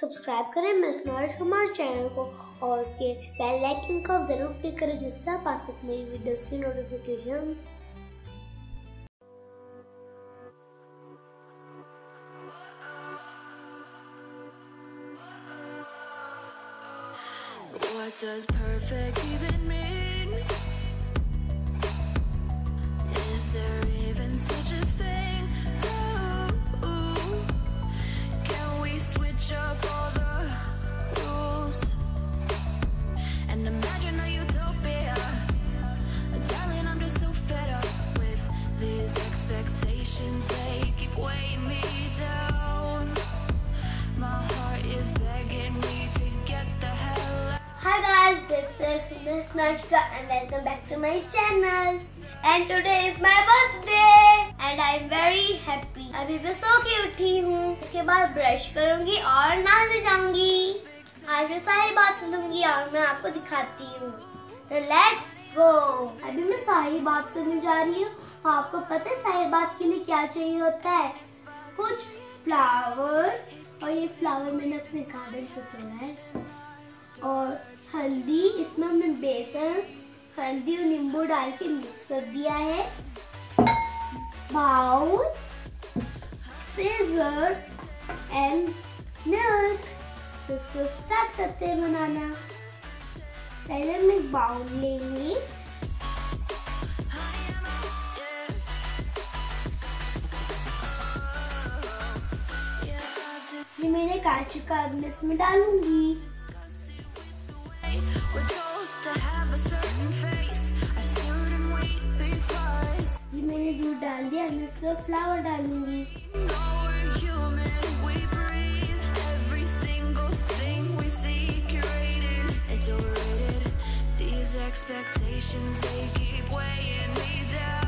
Subscribe करें। Miss knowledge Kumar channel को और उसके बेल आइकन को ज़रूर क्लिक करें, जिससे आप पा सकते मेरी वीडियोस की notification What does perfect even we switch the rules and imagine a utopia? Darling, I'm just so fed up with these expectations. They keep weighing me down. My heart is begging me to get the hell out. Hi guys, this is Miss Nashka and welcome back to my channel. And today is my birthday. And I'm very happy. अभी मैं सो के उठी हूँ। उसके बाद brush करूँगी और नहाने जाऊँगी। आज मैं सारी बात लूँगी और मैं आपको दिखाती हूँ। तो लेट्स गो अभी मैं सारी बात करने जा रही हूँ। आपको पता है सारी बात के लिए क्या चाहिए होता है? कुछ फ्लावर्स और ये फ्लावर मैंने अपने गार्डन से तोड़ा है। और हल्दी, इसमें हमने बेसन हल्दी और नींबू डाल के मिक्स कर दिया है। बाउल सीजर एंड मिल्क इसको स्टार्ट करते हैं बनाना। पहले हम एक बाउल लेंगे। मैंने काजू का अगले में डालूँगी। मैंने दूध डाल दिया मैं इसमें फ्लावर डालूँगी expectations they keep weighing me down.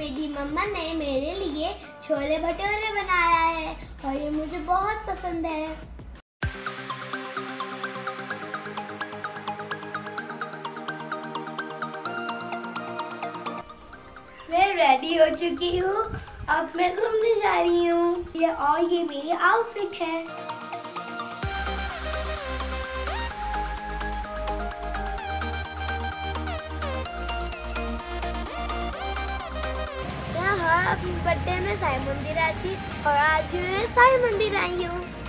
मेरी मम्मा ने मेरे लिए छोले भटूरे बनाया है और ये मुझे बहुत पसंद है। मैं रेडी हो चुकी हूँ। अब मैं घूमने जा रही हूँ। ये और ये मेरी आउटफिट है। अपने बर्थडे में साई मंदिर आती और आज साई मंदिर आई हूँ।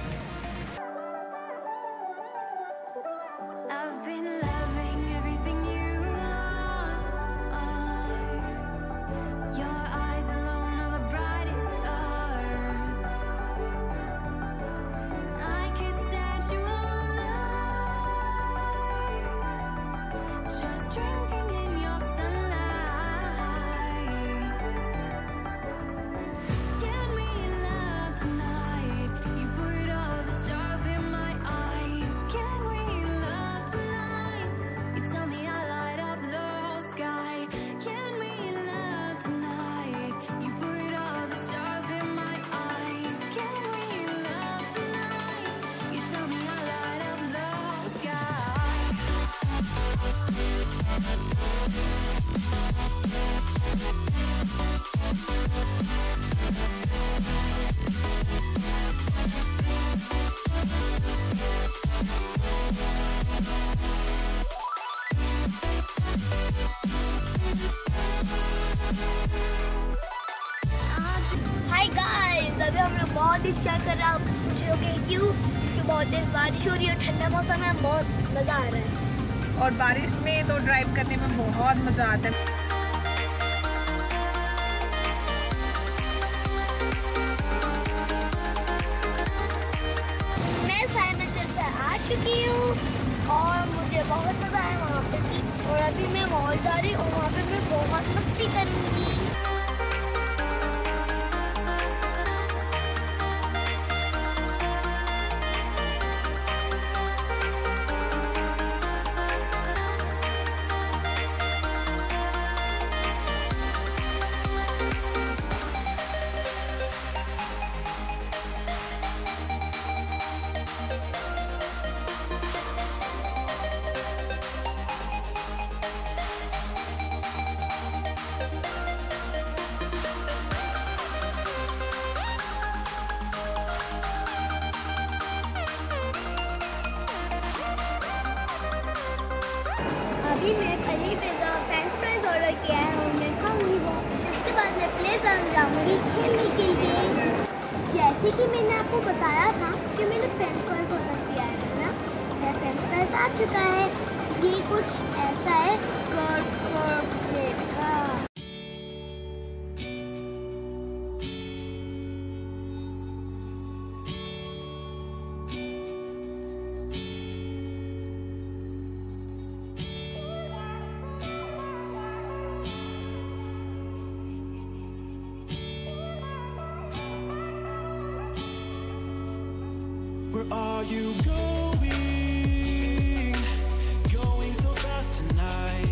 अभी हम लोग बहुत इंजॉय कर रहे हैं, आप सोच रहे हो क्यों? क्योंकि बहुत तेज बारिश हो रही है ठंडा मौसम है, बहुत मज़ा आ रहा है. और बारिश में तो ड्राइव करने में बहुत मज़ा आता है। अभी मैं paneer pizza French fries order किया है और मैं खाऊँगी वो। इसके बाद मैं प्ले जोन जाऊँगी खेलने के लिए। जैसे कि मैंने आपको बताया था कि मैंने फ्रेंच फ्राइज ऑर्डर किया है ना? मेरा फ्रेंच फ्राइज आ चुका है। ये कुछ ऐसा है curve curve are you going? Going so fast tonight.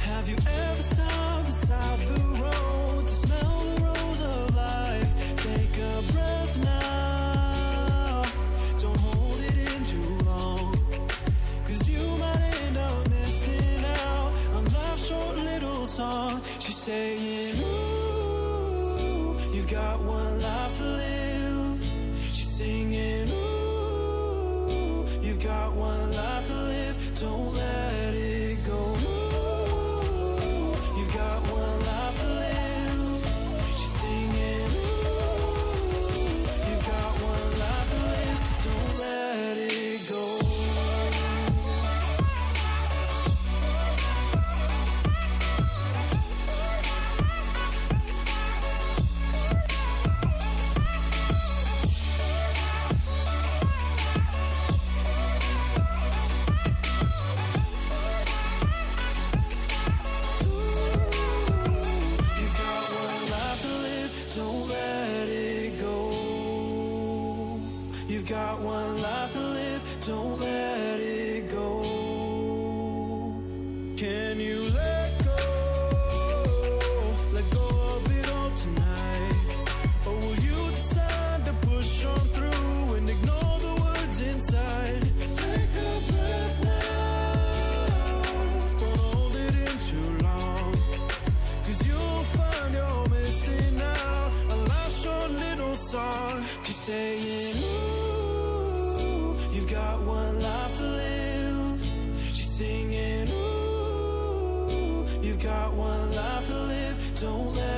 Have you ever stopped beside the road to smell the rose of life? Take a breath now. Don't hold it in too long. Cause you might end up missing out on life's short little song. She's saying, got one life to live. Don't let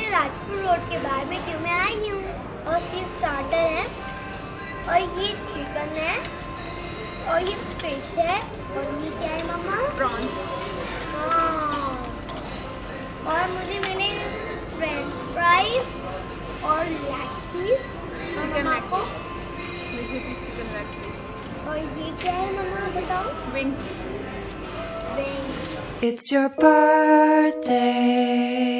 मैं Rajpur road के बाहर में क्यों मैं आई हूँ? और ये starter है और ये चिकन है और ये फ़िश है और ये क्या है मामा? प्रॉन्स हाँ। और मुझे मैंने फ्रेंच फ्राइज और लेग पीस को। चिकन लेग और ये क्या है मामा बताओ? Wings It's your birthday.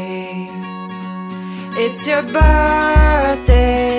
It's your birthday.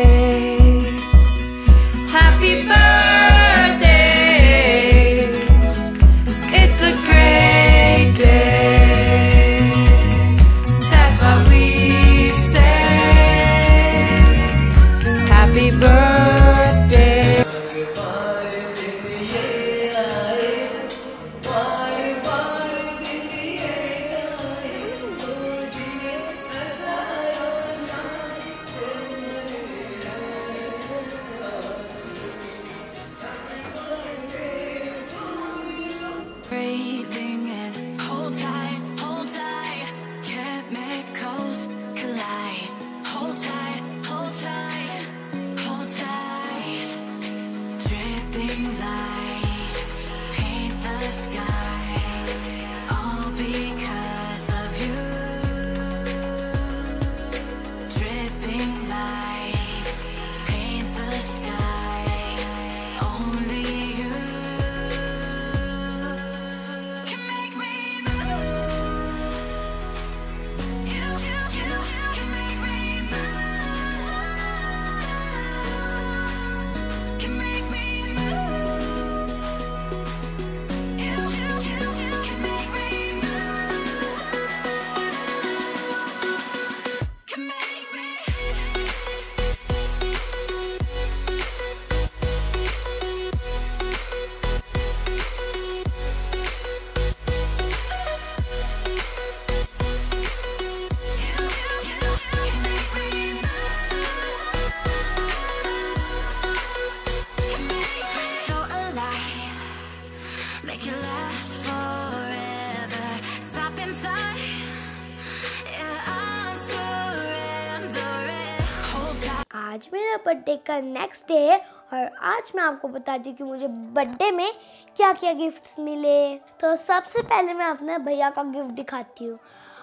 आज मेरा बर्थडे का नेक्स्ट डे है और आज मैं आपको बताती हूँ कि मुझे बर्थडे में क्या क्या गिफ्ट्स मिले। तो सबसे पहले मैं अपने भैया का गिफ्ट दिखाती हूँ।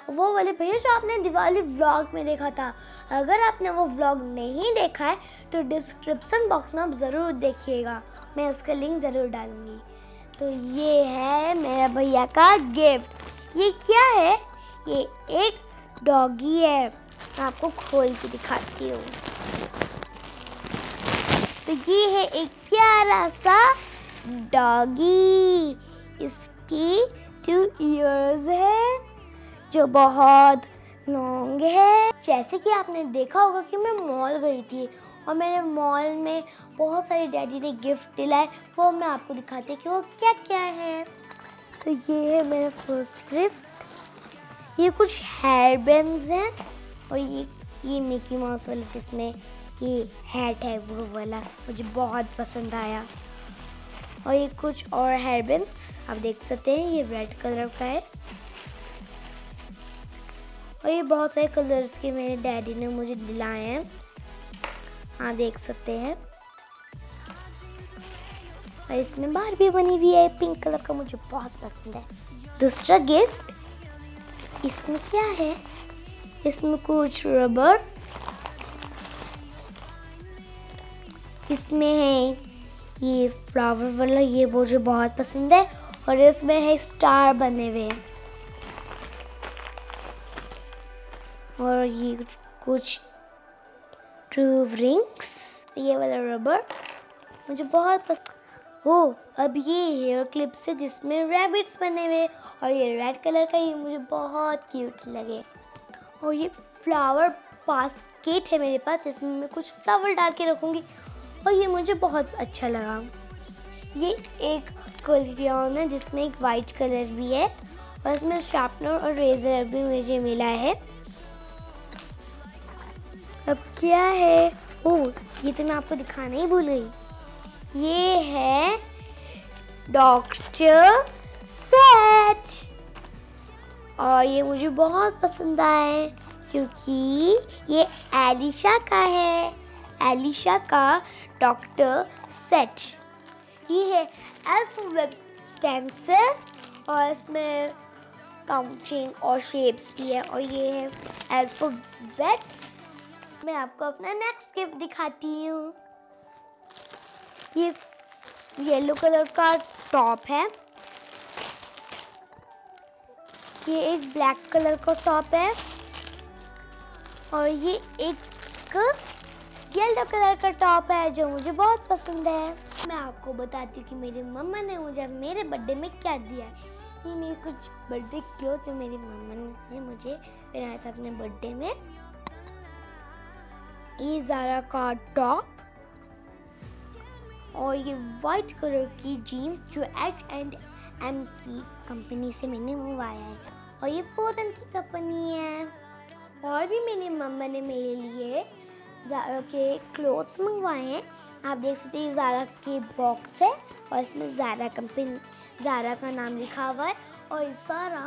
वो वाले भैया जो आपने दिवाली व्लॉग में देखा था, अगर आपने वो व्लॉग नहीं देखा है तो डिस्क्रिप्शन बॉक्स में आप ज़रूर देखिएगा। मैं उसका लिंक ज़रूर डालूँगी। तो ये है मेरा भैया का गिफ्ट ये क्या है? ये एक डॉगी है। मैं आपको खोल के दिखाती हूँ। तो ये है एक प्यारा सा डॉगी। इसकी टू ईयर्स है, जो बहुत लॉन्ग है। जैसे कि आपने देखा होगा कि मैं मॉल गई थी और मेरे मॉल में बहुत सारी डैडी ने गिफ्ट दिलाए। वो मैं आपको दिखाती कि वो क्या क्या है। तो ये है मेरा फ़र्स्ट गिफ्ट ये कुछ हेयर बैंड्स हैं और ये ये मिकी माउस वाला जिसमें ये हैट है वो वाला मुझे बहुत पसंद आया। और ये कुछ और हेयर बैंड्स आप देख सकते हैं, ये रेड कलर का है। और ये बहुत सारे कलर्स के मेरे डैडी ने मुझे दिलाए हैं। आप देख सकते हैं। और इसमें बार भी बनी हुई है पिंक कलर का मुझे बहुत पसंद है। दूसरा गिफ्ट इसमें क्या है? इसमें कुछ रबर इसमें है ये फ्लावर वाला, ये मुझे बहुत पसंद है और इसमें है स्टार बने हुए। और ये कुछ कुछ ट्रू रिंग्स ये वाला रबर मुझे बहुत पसंद ओ, अब ये हेयर क्लिप्स है जिसमें रैबिट्स बने हुए और ये रेड कलर का ये मुझे बहुत क्यूट लगे। और ये फ्लावर बास्केट है मेरे पास जिसमें मैं कुछ फ्लावर डाल के रखूँगी और ये मुझे बहुत अच्छा लगा। ये एक कलियन है, जिसमें एक वाइट कलर भी है और इसमें शार्पनर और रेजर भी मुझे मिला है। अब क्या है? ओ ये तो मैं आपको दिखाना ही भूल गई। ये है डॉक्टर सेट और ये मुझे बहुत पसंद है, क्योंकि ये एलिशा का है। एलिशा का डॉक्टर सेट ये है अल्फ़ाबेट स्टेंसिल और इसमें काउंटिंग और शेप्स भी है और ये है अल्फाबेट्स मैं आपको अपना नेक्स्ट गिफ्ट दिखाती हूँ। ये येलो कलर का टॉप है। ये एक ब्लैक कलर का टॉप है। और ये एक येलो कलर का टॉप है जो मुझे बहुत पसंद है। मैं आपको बताती हूँ कि मेरी मम्मा ने मुझे मेरे बर्थडे में क्या दिया ये मेरे कुछ बर्थडे क्लोथ जो मेरी मम्मा ने मुझे पहनाया था अपने बर्थडे में। ये ज़ारा का टॉप और ये वाइट कलर की जीन्स जो एच एंड एम की कंपनी से मैंने मंगवाया है। और ये फॉरन की कंपनी है। और भी मेरी मम्मा ने मेरे लिए ज़ारा के क्लोथ्स मंगवाए हैं। आप देख सकते हैं ज़ारा के बॉक्स है और इसमें ज़ारा कंपनी ज़ारा का नाम लिखा हुआ है और सारा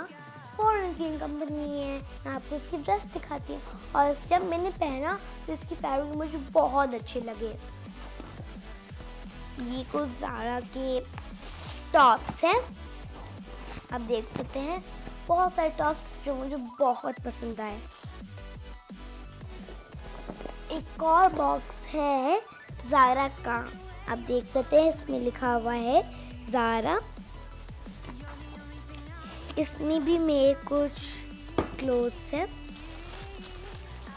फॉरन कंपनी है। मैं आपको इसकी ड्रेस दिखाती हूँ और जब मैंने पहना तो इसकी पैरों मुझे बहुत अच्छे लगे। ये कुछ ज़ारा के टॉप्स हैं। आप देख सकते हैं, बहुत सारे टॉप्स जो मुझे बहुत पसंद आए। एक और बॉक्स है ज़ारा का। आप देख सकते हैं, इसमें लिखा हुआ है ज़ारा इसमें भी मेरे कुछ क्लोथ्स हैं।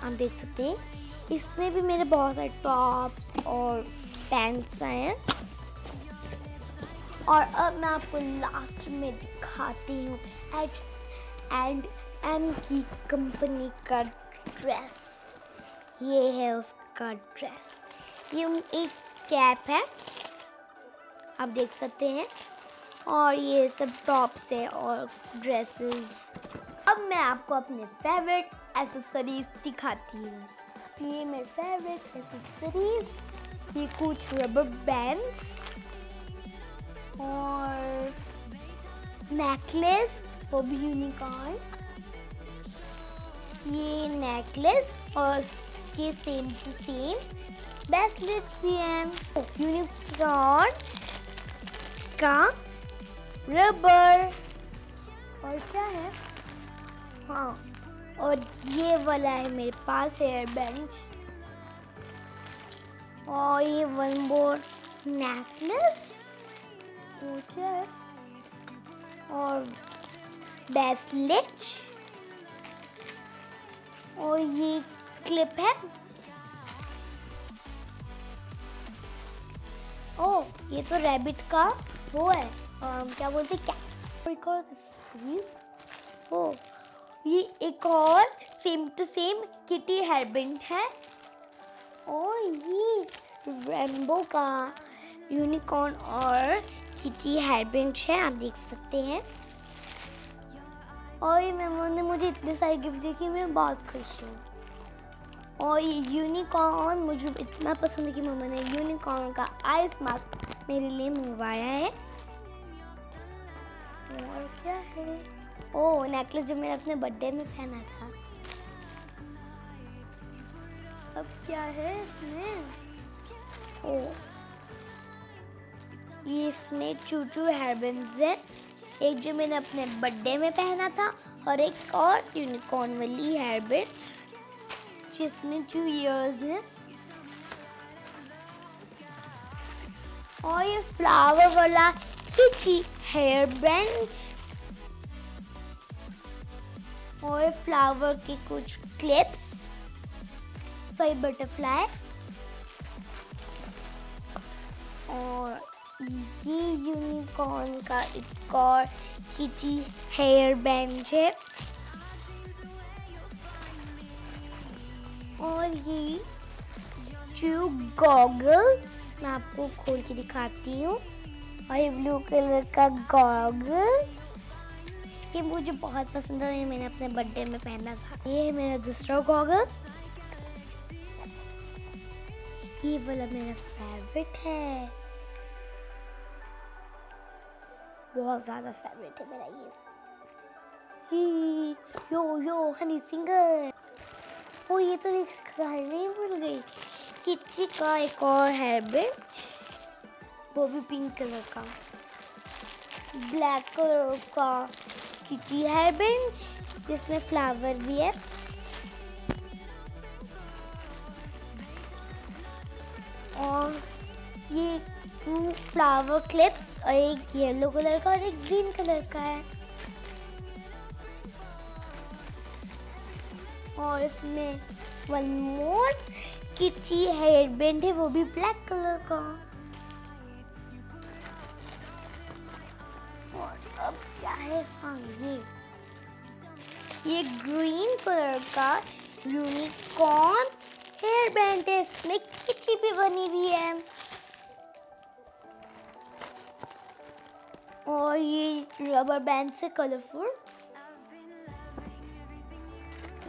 आप देख सकते हैं, इसमें भी मेरे बहुत सारे टॉप्स और पैंट्स हैं। और अब मैं आपको लास्ट में दिखाती हूँ एच एंड एम की कंपनी का ड्रेस ये है उसका ड्रेस ये एक कैप है। आप देख सकते हैं। और ये सब टॉप्स है और ड्रेसेस अब मैं आपको अपने फेवरेट एसेसरीज दिखाती हूँ। ये मेरे फेवरेट एसेसरीज ये कुछ रबर बैंड और नेकलेस वो भी यूनिकॉर्न ये नेकलेस और इसके सेम टू सेम ब्रेसलेट्स भी हैं। यूनिकॉर्न का रबर और क्या है? हाँ और ये वाला है मेरे पास हेयर बैंड और ये वन मोर नेकलेस और ब्रेसलेट और ये क्लिप है। ओ ये तो रैबिट का वो है। Um, क्या बोलते क्या ओ ये एक और same to same kitty hairband है। और ये रेनबो का यूनिकॉर्न और किटी हेयरबैंड है आप देख सकते हैं। और ये मेमो ने मुझे इतने सारे गिफ्ट दिए कि मैं बहुत खुश हूँ। और ये यूनिकॉर्न मुझे इतना पसंद है कि मम्मा ने यूनिकॉर्न का आइस मास्क मेरे लिए मंगवाया है। और क्या है? ओ नेकलेस जो मैंने अपने बर्थडे में पहना था। अब क्या है इसमें? ओ, ये इसमें चूचू हेयरबैंड्स है। एक जो मैंने अपने बर्थडे में पहना था और एक और यूनिकॉर्न वाली हेयरबैंड जिसमें टू इयर्स है और ये फ्लावर वाला किची हेयर बैंड और फ्लावर के कुछ क्लिप्स सॉरी बटरफ्लाई और ये यूनिकॉर्न का एक और किची हेयर बैंड है और ये जो गॉगल्स मैं आपको खोल के दिखाती हूँ, और ये ब्लू कलर का गॉगल ये मुझे बहुत पसंद है ये मैंने अपने बर्थडे में पहना था। ये है मेरा दूसरा गॉगल ये वाला मेरा फेवरेट है। बहुत ज़्यादा फेवरेट है मेरा ये। यो यो हनी सिंगर ओ, ये तो दिखाने ही भूल गई। किच्ची का एक और हेयर बैंड वो भी पिंक कलर का। ब्लैक कलर का किची हेयर बैंड जिसमें फ्लावर भी है। और ये टू फ्लावर क्लिप्स और एक येलो कलर का और एक ग्रीन कलर का है। और इसमें वन मोर किची हेयर बैंड है वो भी ब्लैक कलर का। और अब क्या है हाँ ये ये ग्रीन कलर का यूनिकॉर्न हेयर बैंड है, इसमें किची भी बनी हुई है। और ये रबर बैंड से कलरफुल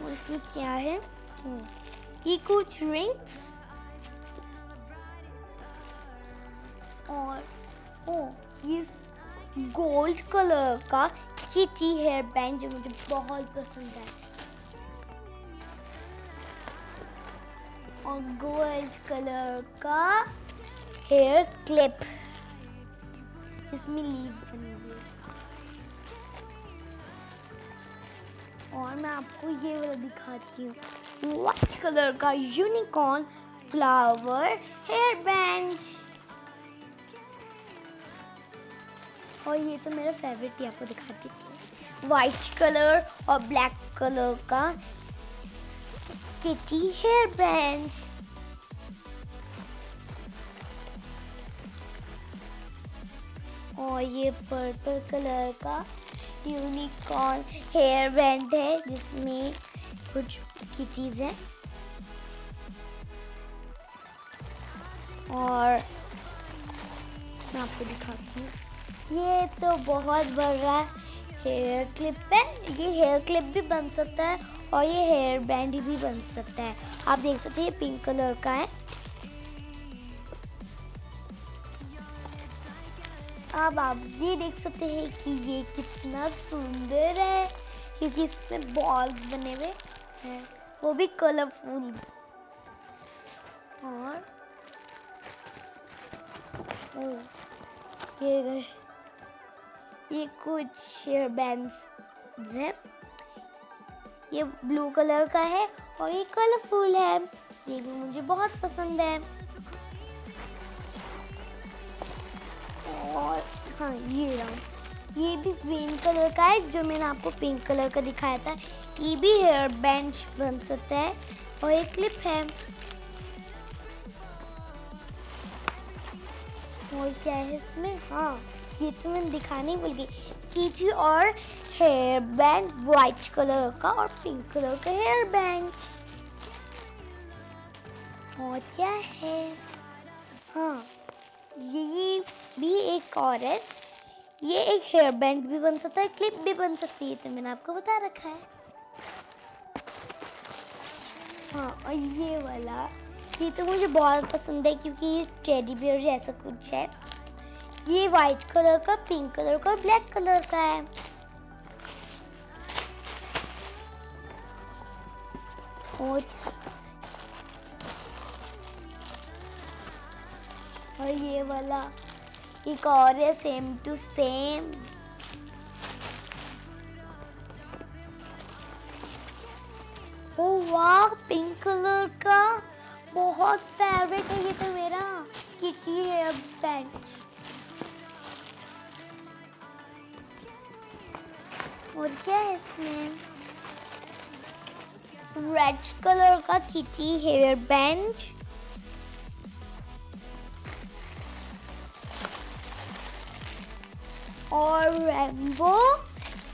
और इसमें क्या है? ये कुछ रिंग्स और ओ ये गोल्ड कलर का किटी हेयर बैंड जो मुझे बहुत पसंद है। और गोल्ड कलर का हेयर क्लिप जिसमें लीव बनी हुई है। और मैं आपको ये वाला दिखाती हूँ। व्हाइट कलर का यूनिकॉर्न फ्लावर हेयर बैंड और ये तो मेरा फेवरेट ही आपको दिखाती हूँ। व्हाइट कलर और ब्लैक कलर का किटी हेयर बैंड और ये पर्पल कलर का यूनिकॉर्न हेयर बैंड है, जिसमें कुछ किटीज है। और मैं आपको दिखाती हूँ। ये तो बहुत बड़ा हेयर क्लिप है। ये हेयर क्लिप भी बन सकता है और ये हेयर बैंड भी बन सकता है। आप देख सकते हैं ये पिंक कलर का है। अब आप ये देख सकते हैं कि ये कितना सुंदर है, क्योंकि इसमें बॉल्स बने हुए हैं। वो भी कलरफुल और ओ, ये रहे। ये कुछ हेयर बैंड्स हैं। ये ब्लू कलर का है और ये कलरफुल है। ये भी मुझे बहुत पसंद है। और हाँ ये रहा। ये भी ग्रीन कलर का है जो मैंने आपको पिंक कलर का दिखाया था। ये भी हेयर बैंड बन सकता है और एक क्लिप है। और क्या है इसमें? हाँ ये तो मैंने दिखाने भूल गई। कीची और हेयर बैंड वाइट कलर का और पिंक कलर का हेयर बैंड और क्या है? हाँ ये भी एक और है। ये एक हेयर बैंड भी बन सकता है क्लिप भी बन सकती है तो मैंने आपको बता रखा है। हाँ और ये वाला, ये तो मुझे बहुत पसंद है क्योंकि ये टेडी बियर जैसा कुछ है। ये वाइट कलर का पिंक कलर का ब्लैक कलर का है। और और ये वाला, एक और है सेम टू सेम ओ वाह पिंक कलर का बहुत फेवरेट है, ये तो मेरा किटी हेयर बैंड और क्या है इसमें? रेड कलर का किटी हेयर बैंड और रेनबो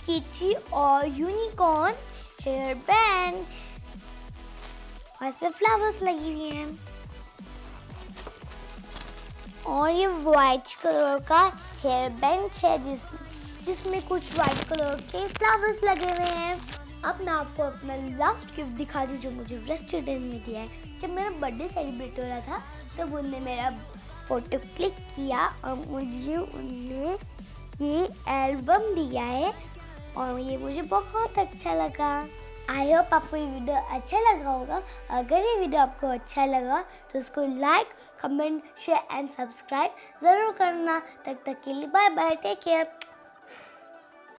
किची और यूनिकॉर्न हेयर बैंड और इसमें फ्लावर्स लगी हुई हैं। और ये वाइट कलर का हेयर बेंच है जिस, जिसमें कुछ वाइट कलर के फ्लावर्स लगे हुए हैं। अब मैं आपको अपना लास्ट गिफ्ट दिखा दूँ जो मुझे रेस्टोरेंट में दिया है। जब मेरा बर्थडे सेलिब्रेट हो रहा था, तब उनने मेरा फ़ोटो क्लिक किया और मुझे उनने ये एल्बम दिया है। और ये मुझे बहुत अच्छा लगा। आई होप आपको ये वीडियो अच्छा लगा होगा। अगर ये वीडियो आपको अच्छा लगा तो उसको like comment share and subscribe ज़रूर करना। तब तक के लिए बाय बाय टेक केयर